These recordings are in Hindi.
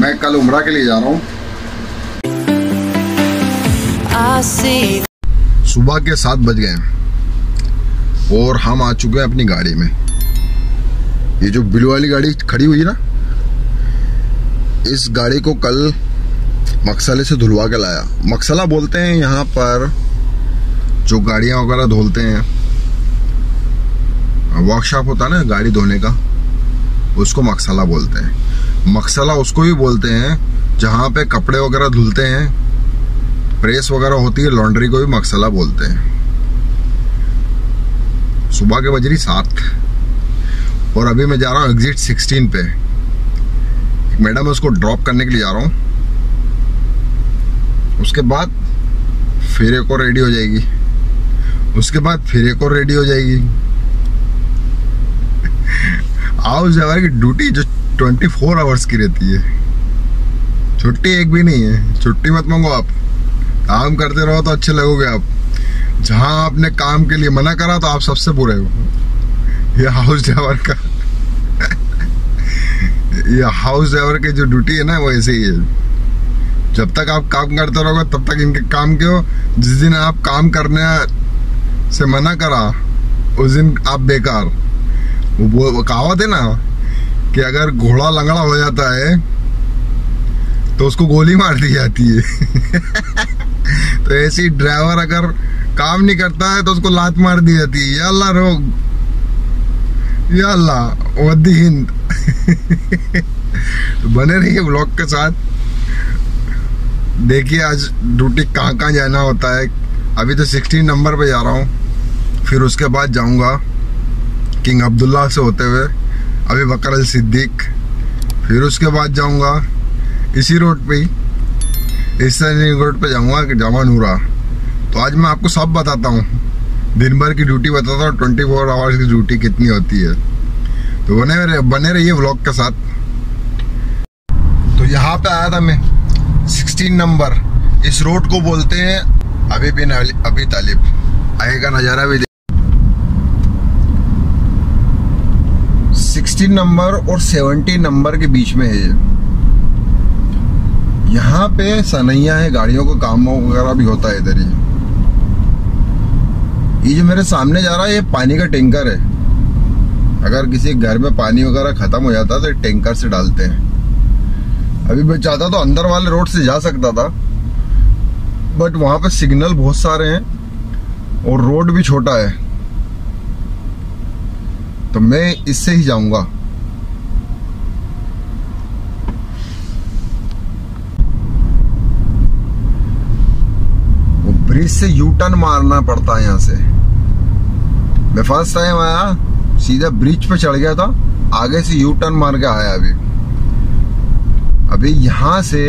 मैं कल उमरा के लिए जा रहा हूँ। सुबह के सात बज गए और हम आ चुके हैं अपनी गाड़ी में। ये जो ब्लू वाली गाड़ी खड़ी हुई ना इस गाड़ी को कल मक्सले से धुलवा के लाया। मक्सला बोलते हैं यहाँ पर जो गाड़ियाँ वगैरह धोलते हैं। वर्कशॉप होता है ना गाड़ी धोने का उसको मक्सला बोलते हैं। मकसला उसको भी बोलते हैं, जहाँ पे कपड़े वगैरह धुलते हैं, प्रेस वगैरह होती है, लॉन्ड्री को भी मकसला बोलते हैं। सुबह के बजरी सात। और अभी मैं जा रहा हूँ एग्जिट सिक्सटीन पे। एक मैडम है, उसको ड्रॉप करने के लिए जा रहा हूँ। उसके बाद फिर एक और रेडी हो जाएगी। उसके बाद फिर एक और रेडी हो जाएगी। हाउस ड्राइवर की ड्यूटी जो 24 फोर आवर्स की रहती है। छुट्टी एक भी नहीं है। छुट्टी मत मांगो आप। काम करते रहो तो अच्छे लगोगे आप। जहाँ आपने काम के लिए मना करा तो आप सबसे बुरे हो। ये हाउस ड्राइवर का ये हाउस ड्राइवर की जो ड्यूटी है ना, वो ऐसे ही है। जब तक आप काम करते रहोगे, तब तक इनके काम के हो। जिस दिन आप काम करने से मना करा, उस दिन आप बेकार। वो कहावत है ना कि अगर घोड़ा लंगड़ा हो जाता है तो उसको गोली मार दी जाती है। तो ऐसी ड्राइवर अगर काम नहीं करता है तो उसको लात मार दी जाती है। या अल्लाह रोग। या अल्लाह वद्दी हिंद। तो बने रहिए ब्लॉग के साथ। देखिए आज ड्यूटी कहाँ कहाँ जाना होता है। अभी तो सिक्सटीन नंबर पे जा रहा हूँ। फिर उसके बाद जाऊँगा। किंग अब्दुल्ला से होते हुए। अभी बकर सिद्दीक, फिर उसके बाद जाऊँगा इसी रोड पे ही। इस रोड पे जाऊँगा कि जामा नूरा। तो आज मैं आपको सब बताता हूँ। दिन भर की ड्यूटी बताता हूँ ट्वेंटी फोर आवर्स की ड्यूटी कितनी होती है। तो बने रहे, बने रहिए व्लॉग के साथ। तो यहाँ पे आया था मैं 16 नंबर इस रोड को बोलते हैं अभी बिन अभी तालिब। आगे का नज़ारा भी 16 नंबर और 70 नंबर के बीच में है यहाँ पे सनैया है, गाड़ियों का काम वगैरह भी होता है इधर ही। ये जो मेरे सामने जा रहा है, ये पानी का टैंकर है। अगर किसी घर में पानी वगैरह खत्म हो जाता तो टैंकर से डालते हैं। अभी मैं चाहता तो अंदर वाले रोड से जा सकता था बट वहाँ पे सिग्नल बहुत सारे हैं और रोड भी छोटा है। तो मैं इससे ही जाऊँगा। वो ब्रिज से यू टर्न मारना पड़ता है यहाँ से। मैं फ़र्स्ट टाइम आया, सीधा ब्रिज पे चढ़ गया था, आगे से यू टर्न मार के आया अभी। अभी यहाँ से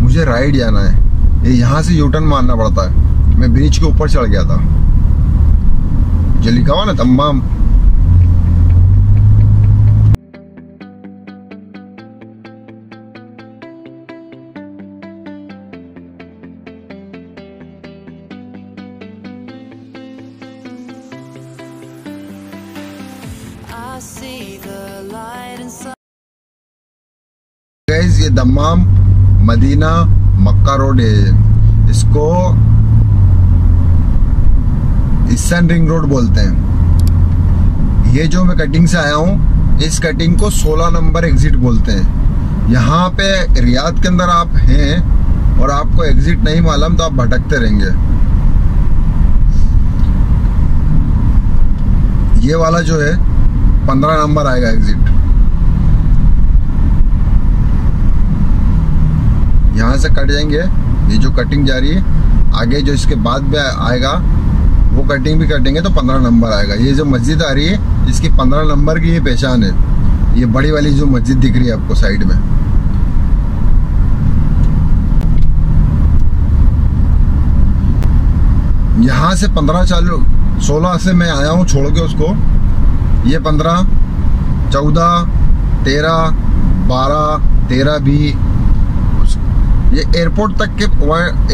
मुझे राइट जाना है। ये यहाँ से यू टर्न मारना पड़ता है। मैं ब्रिज के ऊपर चढ़ गया था। जो लिखा हुआ ना तमाम ये दम्माम मदीना मक्का रोड है। इसको ईस्टर्न रिंग रोड बोलते हैं। ये जो मैं कटिंग से आया हूँ, इस कटिंग को 16 नंबर एग्जिट बोलते हैं। यहाँ पे रियाद के अंदर आप हैं और आपको एग्जिट नहीं मालूम तो आप भटकते रहेंगे। ये वाला जो है 15 नंबर आएगा एग्जिट यहाँ से कट जाएँगे। ये जो कटिंग जा रही है, आगे जो इसके बाद में आएगा, वो कटिंग भी कटेंगे तो पंद्रह नंबर आएगा। ये जो मस्जिद आ रही है, इसकी पंद्रह नंबर की ये पहचान है। ये बड़ी वाली जो मस्जिद दिख रही है आपको साइड में। यहाँ से पंद्रह चालू, सोलह से मैं आया हूँ, छोड़ के उसको। ये पंद्रह, चौदह, तेरह, बारह, तेरह भी ये एयरपोर्ट तक के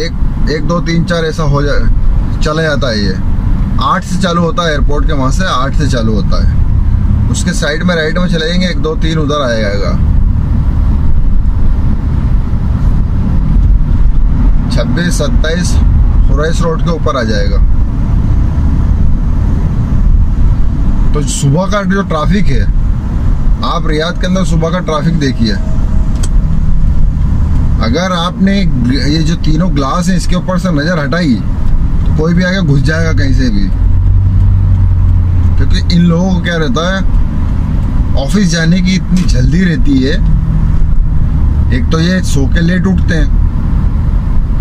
एक एक, दो, तीन, चार ऐसा हो जाए चला जाता है ये। आठ से चालू होता है एयरपोर्ट के वहाँ से, आठ से चालू होता है। उसके साइड में राइट में चले जाएँगे एक, दो, तीन उधर आ जाएगा छब्बीस, सत्ताईस रोड के ऊपर आ जाएगा। तो सुबह का जो ट्रैफ़िक है, आप रियाद के अंदर सुबह का ट्रैफ़िक देखिए। अगर आपने ये जो तीनों ग्लास है, इसके ऊपर से नज़र हटाई तो कोई भी आगे घुस जाएगा कहीं से भी। क्योंकि इन लोगों को क्या रहता है, ऑफ़िस जाने की इतनी जल्दी रहती है। एक तो ये सो के लेट उठते हैं,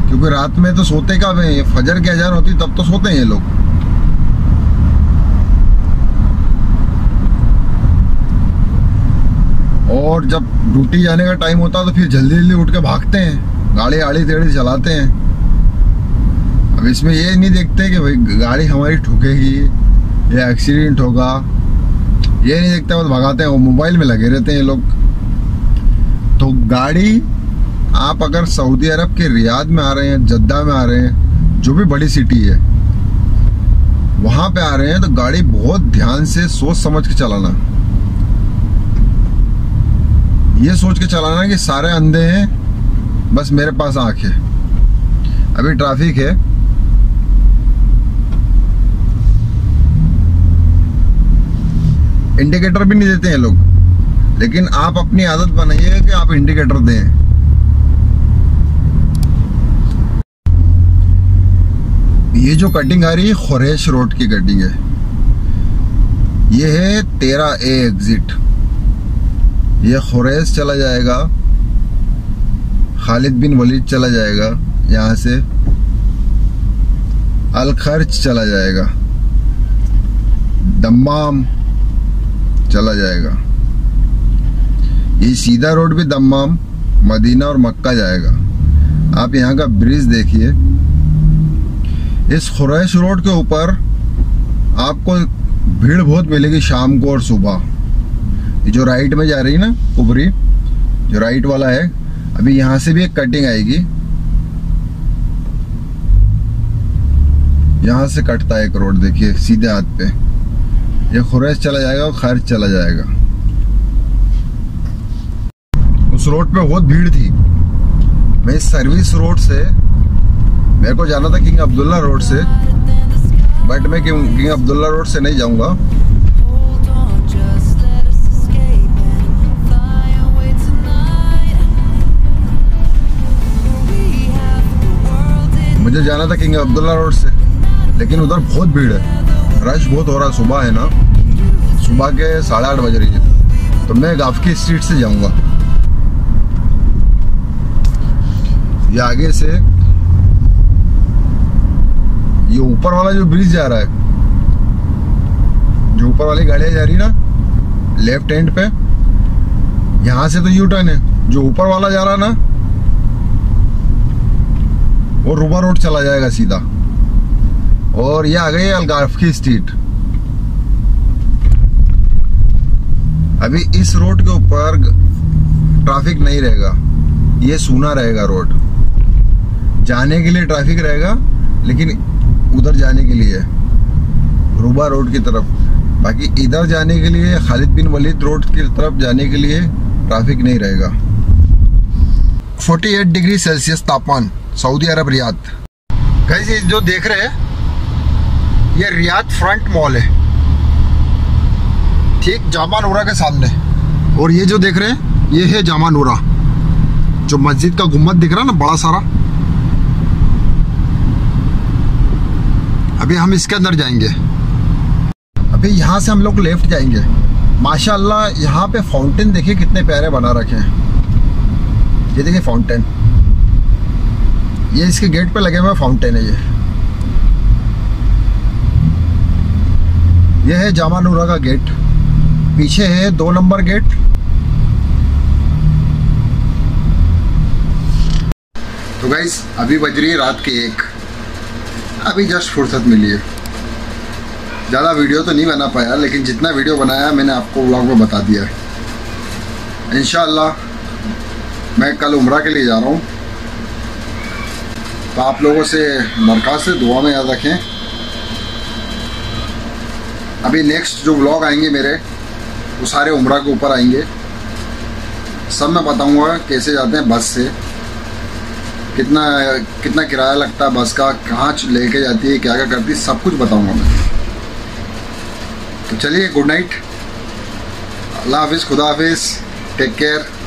क्योंकि रात में तो सोते कब है? फजर की अजान होती, तब तो सोते हैं ये लोग। और जब ड्यूटी जाने का टाइम होता है तो फिर जल्दी जल्दी उठ के भागते हैं। गाड़ी आड़ी तेड़ी चलाते हैं। अब इसमें ये नहीं देखते कि भाई, गाड़ी हमारी ठुकेगी, या एक्सीडेंट होगा। ये नहीं देखते, बस भगाते हैं। वो मोबाइल में लगे रहते हैं ये लोग। तो गाड़ी, आप अगर सऊदी अरब के रियाद में आ रहे हैं, जद्दा में आ रहे हैं, जो भी बड़ी सिटी है, वहाँ पे आ रहे हैं तो गाड़ी बहुत ध्यान से सोच समझ के चलाना। ये सोच के चलाना कि सारे अंधे हैं, बस मेरे पास आँख है। अभी ट्रैफ़िक है। इंडिकेटर भी नहीं देते हैं लोग। लेकिन आप अपनी आदत बनाइए कि आप इंडिकेटर दें। ये जो कटिंग आ रही है खुरेश रोड की कटिंग है। ये है तेरा ए एग्जिट ये खुरेश चला जाएगा, खालिद बिन वलीद चला जाएगा, यहाँ से अल खर्च चला जाएगा, दम्माम चला जाएगा। ये सीधा रोड भी दम्माम, मदीना और मक्का जाएगा। आप यहाँ का ब्रिज देखिए। इस खुरैश रोड के ऊपर आपको भीड़ बहुत मिलेगी शाम को और सुबह। ये जो राइट में जा रही है ना कुबरी जो राइट वाला है, अभी यहाँ से भी एक कटिंग आएगी। यहाँ से कटता है एक रोड देखिए, सीधे हाथ पे। ये खुरैश चला जाएगा और खैर चला जाएगा। उस रोड पे बहुत भीड़ थी। मैं इस सर्विस रोड से, मेरे को जाना था किंग अब्दुल्ला रोड से बट मैं किंग अब्दुल्ला रोड से नहीं जाऊँगा। मुझे जाना था किंग अब्दुल्ला रोड से, लेकिन उधर बहुत भीड़ है। रश बहुत हो रहा है, सुबह है ना। सुबह के साढ़े आठ बज रही है। तो मैं गाफकी स्ट्रीट से जाऊँगा। ये आगे से, ये ऊपर वाला जो ब्रिज जा रहा है, जो ऊपर वाली गाड़ियाँ जा रही ना लेफ़्ट हैंड पे, यहाँ से तो यू टर्न है। जो ऊपर वाला जा रहा ना वो रुबा रोड चला जाएगा सीधा। और ये आ गई अलगाफ की स्ट्रीट अभी इस रोड के ऊपर ट्रैफ़िक नहीं रहेगा। ये सूना रहेगा रोड जाने के लिए ट्रैफ़िक रहेगा, लेकिन उधर जाने के लिए। रूबा रोड की तरफ़। बाकी इधर जाने के लिए, खालिद बिन वलीद रोड की तरफ़ जाने के लिए ट्रैफ़िक नहीं रहेगा। 48 डिग्री सेल्सियस तापमान, सऊदी अरब, रियाद। कैसे जो देख रहे हैं, ये रियाद फ्रंट मॉल है। ठीक, जामा नूरा के सामने। और ये जो देख रहे हैं, ये है जामा नूरा। जो मस्जिद का गुम्मत दिख रहा है ना, बड़ा सारा। अभी हम इसके अंदर जाएँगे। अभी यहाँ से हम लोग लेफ़्ट जाएँगे। माशाल्लाह, यहाँ पे फाउंटेन देखिए कितने प्यारे बना रखे हैं। ये देखिए फाउंटेन ये इसके गेट पे लगे हुए फाउंटेन है ये। ये है जामा नूरा का गेट पीछे है दो नंबर गेट तो गाइस अभी बज रही है रात के एक। अभी जस्ट फुर्सत मिली है। ज़्यादा वीडियो तो नहीं बना पाया, लेकिन जितना वीडियो बनाया मैंने आपको ब्लॉग में बता दिया है। इनशाला मैं कल उम्र के लिए जा रहा हूँ। तो आप लोगों से से दुआ में याद रखें। अभी नेक्स्ट जो ब्लॉग आएँगे मेरे, वो सारे उम्र के ऊपर आएँगे। सब मैं बताऊँगा कैसे जाते हैं बस से। कितना कितना किराया लगता है बस का, कहाँ लेके जाती है क्या क्या करती है, सब कुछ बताऊँगा मैं। तो चलिए गुड नाइट अल्लाह हाफिज़, खुदा हाफिज़। Take care